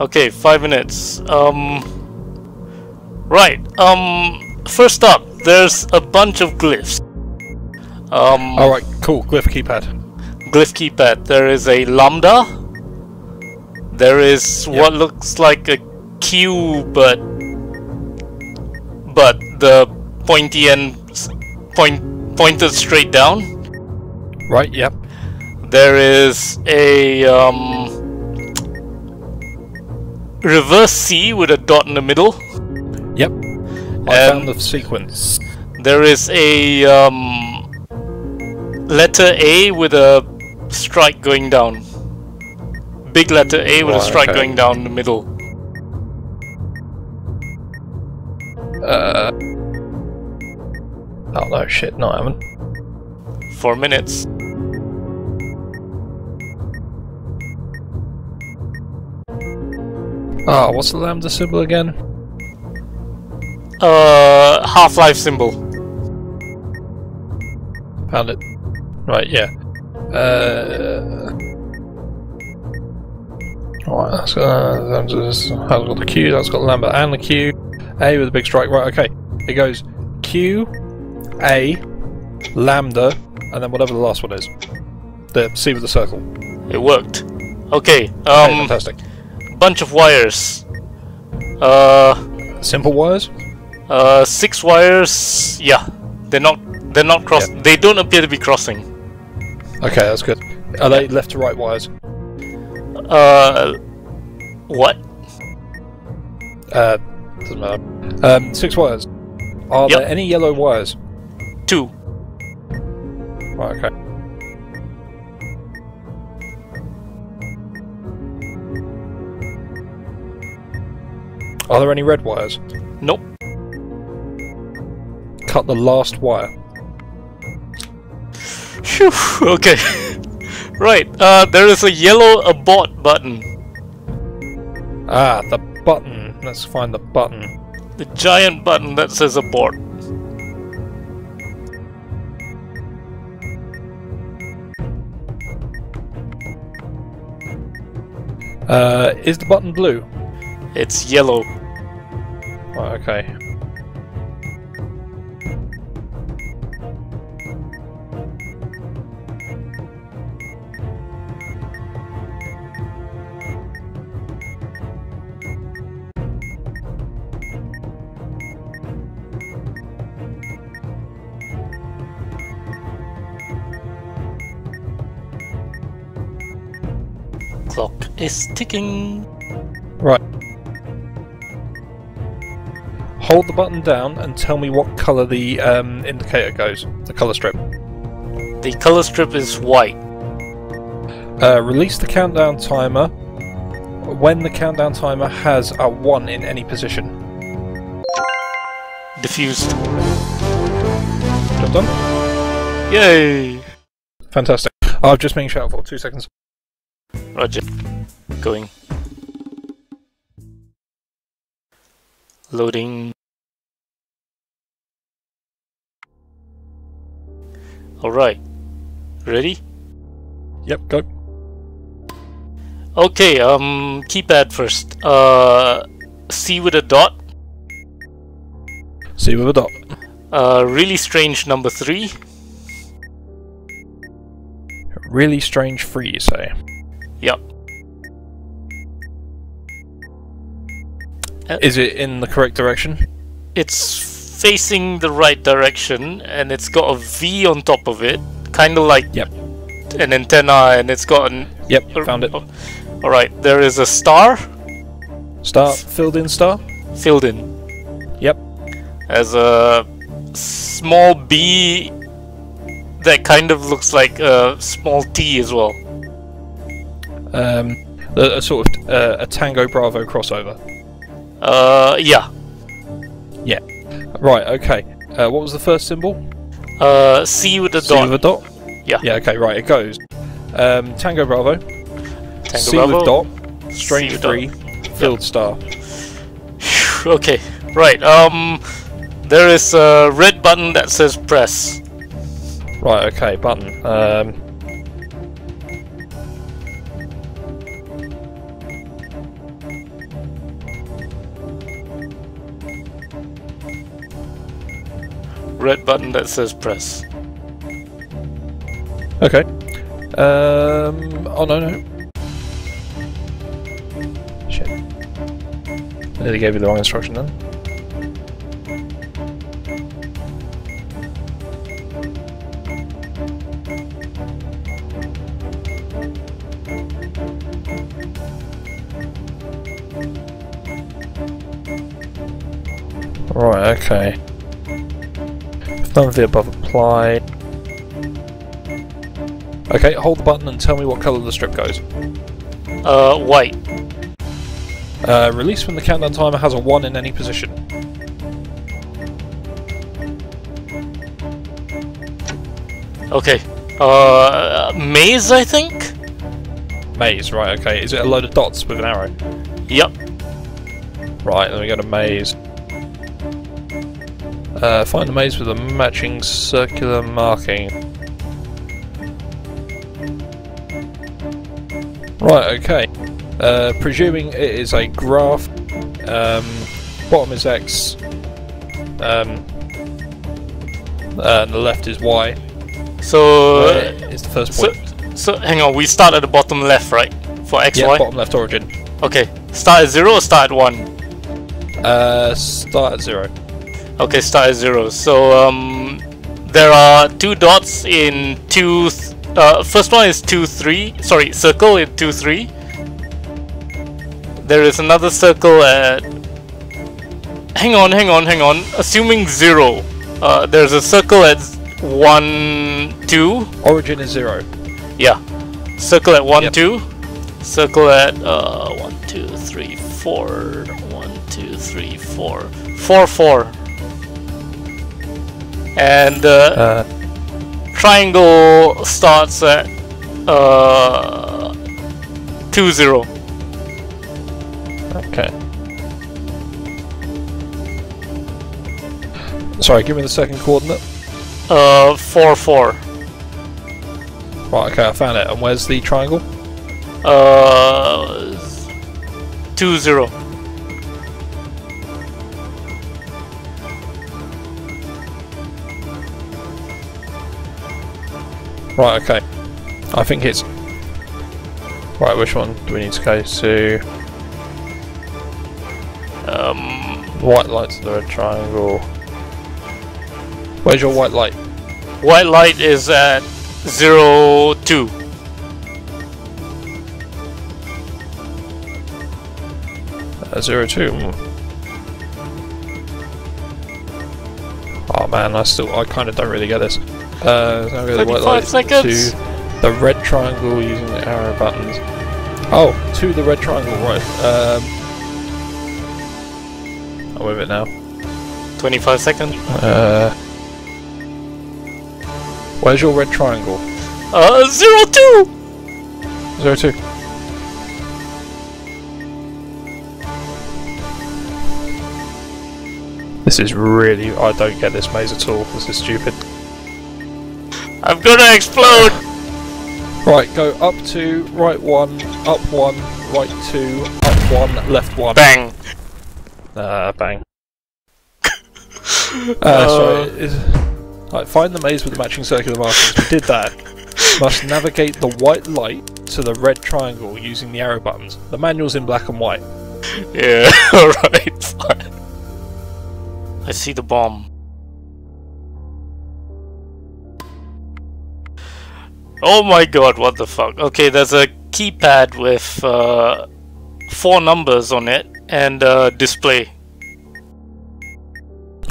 Okay, five minutes. Um. Right. Um. First up, there's a bunch of glyphs. Um. Alright, cool. Glyph keypad. Glyph keypad. There is a lambda. There is what looks like a Q, but but the pointy end point pointed straight down. Right, yep. There is a um, reverse C with a dot in the middle. Yep. I found the sequence. There is a um, letter A with a strike going down. Big letter A with a strike okay. going down the middle. Uh. Oh no, shit, no, I haven't. Four minutes. Ah, what's the lambda symbol again? Uh, Half-Life symbol. Found it. Right, yeah. Uh. Alright, that's got, uh, that's got the Q, that's got the lambda and the Q. A with a big strike, right, okay. It goes Q, A, lambda, and then whatever the last one is. The C with the circle. It worked. Okay. Okay, Um, fantastic. Bunch of wires. Uh, Simple wires? uh, six wires. Yeah, they're not. They're not cross. Yeah. They don't appear to be crossing. Okay, that's good. Are they left to right wires? Uh, what? Uh, doesn't matter. Um, six wires. Are Yep. there any yellow wires? Two. Right, okay. Are there any red wires? Nope. Cut the last wire. Phew, okay. right. Uh, there is a yellow abort button. Ah, the button. Let's find the button. The giant button that says abort. Uh, is the button blue? It's yellow. Right, okay. Clock is ticking. Hold the button down and tell me what colour the um, indicator goes. The colour strip. The color strip is white. Uh, release the countdown timer when the countdown timer has a 1 in any position. Diffused. Job done? Yay! Fantastic. I've just been shouted for. Two seconds. Roger. Going. Loading. Alright. Ready? Yep, go. Okay, um, keypad first. Uh, C with a dot. See with a dot. Uh, really strange number three. Really strange free, you say? Yep. Is it in the correct direction? It's facing the right direction and it's got a V on top of it. Kind of like Yep. an antenna and it's got an. Yep, found it. Alright, there is a star Star, filled in star? filled in. Yep. As a small B that kind of looks like a small T as well. Um, a, a sort of uh, a Tango Bravo crossover. Uh, yeah. Yeah. Right, okay. Uh, what was the first symbol? Uh, C with a C dot. C with a dot? Yeah. Yeah, okay, right, it goes. Um, Tango Bravo, Tango C Bravo. with dot, Strange with dot. Free, Filled Star. Okay, right. Um, there is a red button that says press. Right, okay, button. Um, red button that says press. Okay. Um. Oh no no. Shit. I nearly gave you the wrong instruction then. Right, okay. None of the above apply. Okay, hold the button and tell me what colour the strip goes. Uh, white. Uh, release when the countdown timer has a 1 in any position. Okay. Uh, maze, I think? Maze, right, okay. Is it a load of dots with an arrow? Yep. Right, then we go to maze. Uh, find the maze with a matching circular marking. Right, okay. Uh, presuming it is a graph, um, bottom is X, um, and the left is Y. So, Uh, it's the first so, point. so hang on, we start at the bottom left, right? For x, yeah, y? bottom left origin. Okay. Start at 0 or start at 1? Uh, start at zero. Okay, start at 0. So, um, there are two dots in 2... Th uh, first one is 2, 3. Sorry, circle in 2, 3. There is another circle at... Hang on, hang on, hang on. Assuming 0. Uh, there's a circle at 1, 2. Origin is zero. Yeah. Circle at 1, Yep. 2. Circle at uh, 1, 2, 3, 4. 1, 2, 3, 4. 4, 4. And uh, Uh, triangle starts at uh, 2, 0. okay. Sorry, give me the second coordinate. Uh, 4, 4. Right, okay, I found it. And where's the triangle? Uh, 2, 0. Right, okay. I think it's... Right, which one do we need to go to? Um, White light to the red triangle. Where's your white light? white light is at 0, 2. Uh, zero two. Hmm. Oh man, I still, I kind of don't really get this. Uh, so I'm white light seconds. to the red triangle using the arrow buttons. Oh, to the red triangle, right. Um, I'm with it now. 25 seconds. Uh, where's your red triangle? Uh, 0, 2! Zero two. This is really. I don't get this maze at all. This is stupid. I'm gonna explode! Right, go up two, right one, up one, right two, up one, left one. Bang! Ah, bang. uh, sorry. Is, right, find the maze with the matching circular markings. We did that. Must navigate the white light to the red triangle using the arrow buttons. The manual's in black and white. Yeah, alright, fine. I see the bomb. Oh my god, what the fuck. Okay, there's a keypad with uh, four numbers on it and uh, display.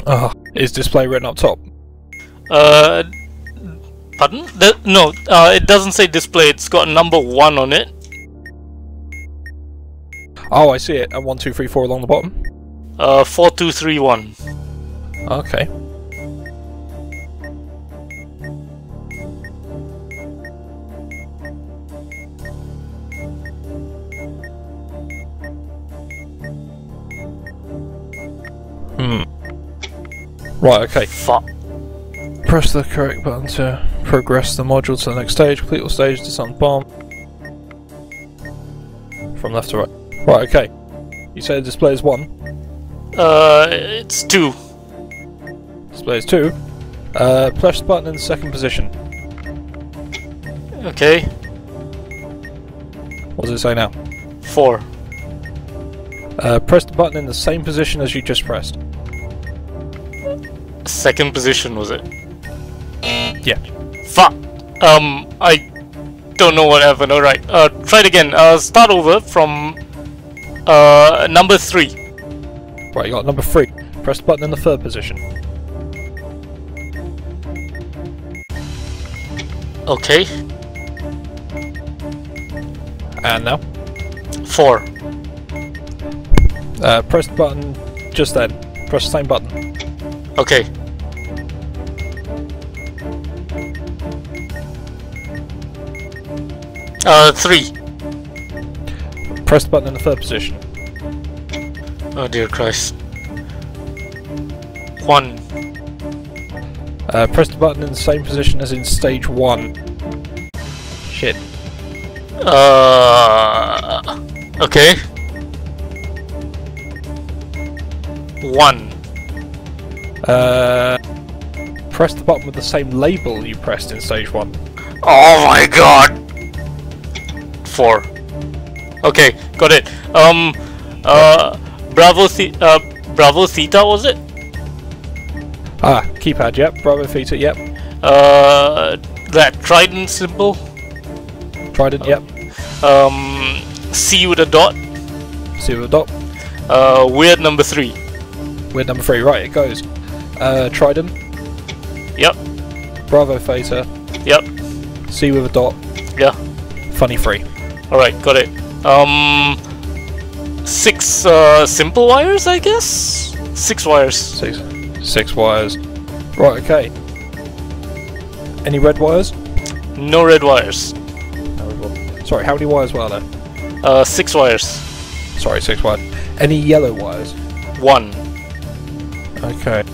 Ah, is display written up top? Uh, pardon? The, no, uh, it doesn't say display, it's got number one on it. Oh, I see it. One, two, three, four along the bottom. Uh, 4231. Okay. Right, okay. Fuck. Press the correct button to progress the module to the next stage. Complete all stages, disarm bomb. From left to right. Right, okay. You say the display is 1. Uh, it's two. Display is 2. Uh, press the button in the second position. Okay. What does it say now? Four. Uh, press the button in the same position as you just pressed. Second position was it? Yeah. Fuck. Um, I don't know what happened. Alright. Uh, try it again. Uh, start over from uh number three. Right, you got number three. Press the button in the third position. Okay. And now. Four. Uh, press the button just then. Press the same button. Okay. Uh, three. Press the button in the third position. Oh dear Christ. One. Uh, press the button in the same position as in stage one. Shit. Uh. Okay. One. Uh, press the button with the same label you pressed in stage one. Oh my god! Four. Okay, got it. Um, uh, Bravo, the uh, Bravo Theta was it? Ah, keypad, yep. Bravo Theta, yep. Uh, that trident symbol. Trident, yep. Um, C with a dot. See with a dot. Uh, weird number three. Weird number three, right, it goes. Uh, Trident, Yep, Bravo Theta, yep, C with a dot, yeah. Funny Free. Alright, got it. Um, six uh, simple wires, I guess. Six wires. Six, six wires. Right, okay. Any red wires? No red wires. No red wires. Sorry, how many wires were there? Uh, six wires. Sorry, six wires. Any yellow wires? One. Okay.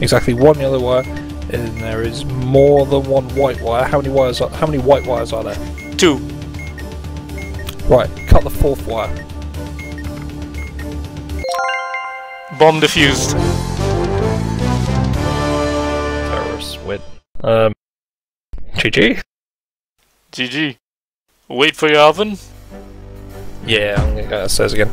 Exactly one yellow wire, and there is more than one white wire. How many wires? Are, how many white wires are there? Two. Right, cut the fourth wire. Bomb defused. Terrorists win. Um. GG. GG. Wait for your oven. Yeah, I'm gonna go upstairs again.